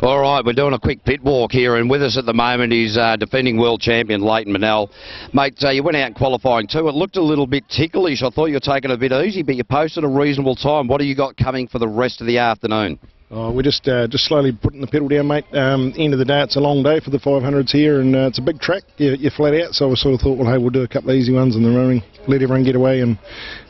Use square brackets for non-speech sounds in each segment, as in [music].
All right, we're doing a quick pit walk here, and with us at the moment is uh, defending world champion Leighton Minnell. Mate, uh, you went out in qualifying too. It looked a little bit ticklish. I thought you were taking it a bit easy, but you posted a reasonable time. What have you got coming for the rest of the afternoon? Oh, we're just uh, just slowly putting the pedal down, mate. Um, end of the day, it's a long day for the 500s here, and uh, it's a big track. You're, you're, flat out, so I sort of thought, well, hey, we'll do a couple of easy ones in the running, let everyone get away, and,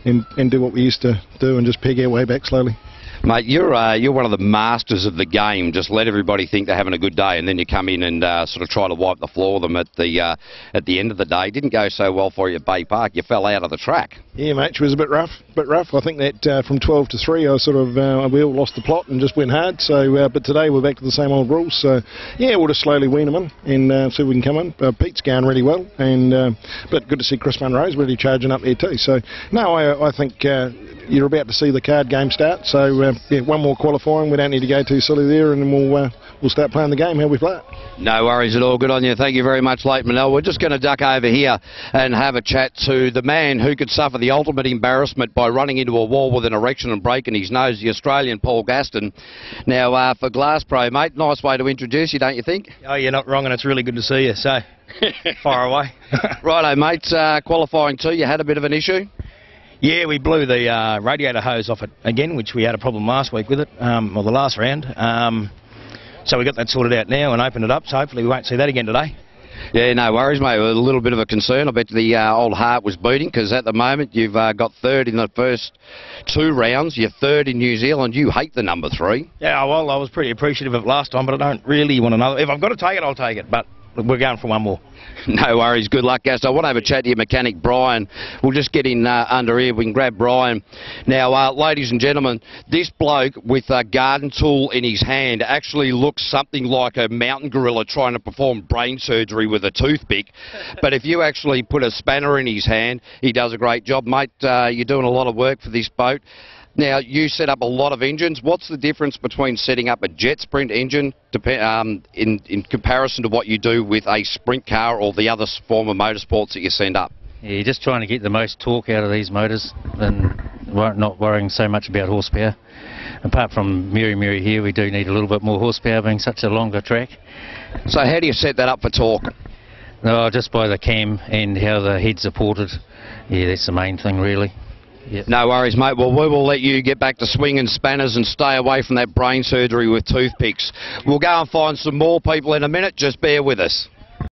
and and do what we used to do, and just peg our way back slowly. Mate, you're uh, you're one of the masters of the game. Just let everybody think they're having a good day, and then you come in and uh, sort of try to wipe the floor with them at the uh, at the end of the day. Didn't go so well for you at Bay Park. You fell out of the track. Yeah, mate, it was a bit rough, bit rough. I think that uh, from 12 to 3, I sort of uh, we all lost the plot and just went hard. So, uh, but today we're back to the same old rules. So, yeah, we'll just slowly wean them in and see if we can come in. Pete's going really well, and but good to see Chris Munro's really charging up there too. So, no, I, I think you're about to see the card game start. So uh, yeah, one more qualifying. We don't need to go too silly there, and then we'll uh, we'll start playing the game how we play it. No worries at all. Good on you. Thank you very much, Leighton Minnell. We're just going to duck over here and have a chat to the man who could suffer the ultimate embarrassment by running into a wall with an erection and breaking his nose, the Australian Paul Gaston. Now, uh, for Glass Pro, mate, nice way to introduce you, don't you think? Oh, you're not wrong, and it's really good to see you. So, [laughs] far away. Righto, mate. Uh, qualifying two, you had a bit of an issue? Yeah, we blew the uh, radiator hose off it again, which we had a problem last week with it, um, or the last round. Um, so we got that sorted out now and opened it up, so hopefully we won't see that again today. Yeah, no worries, mate. A little bit of a concern. I bet the uh, old heart was beating because at the moment you've uh, got third in the first two rounds. You're third in New Zealand. You hate the number three. Yeah, well, I was pretty appreciative of it last time, but I don't really want another. If I've got to take it, I'll take it. But we're going for one more. [laughs] No worries. Good luck, guys. I want to have a chat to your mechanic, Brian. We'll just get in uh, under here. We can grab Brian. Now, uh, ladies and gentlemen, this bloke with a garden tool in his hand actually looks something like a mountain gorilla trying to perform brain surgery with a toothpick. [laughs] but if you actually put a spanner in his hand, he does a great job. Mate, uh, you're doing a lot of work for this boat. Now, you set up a lot of engines. What's the difference between setting up a jet sprint engine um, in, in comparison to what you do with a sprint car or the other form of motorsports that you send up? Yeah, you're just trying to get the most torque out of these motors and not worrying so much about horsepower. Apart from Meremere here, we do need a little bit more horsepower being such a longer track. So how do you set that up for torque? No, just by the cam and how the head's supported. Yeah, that's the main thing really. Yep. No worries, mate. Well, we will let you get back to swinging spanners and stay away from that brain surgery with toothpicks. We'll go and find some more people in a minute. Just bear with us.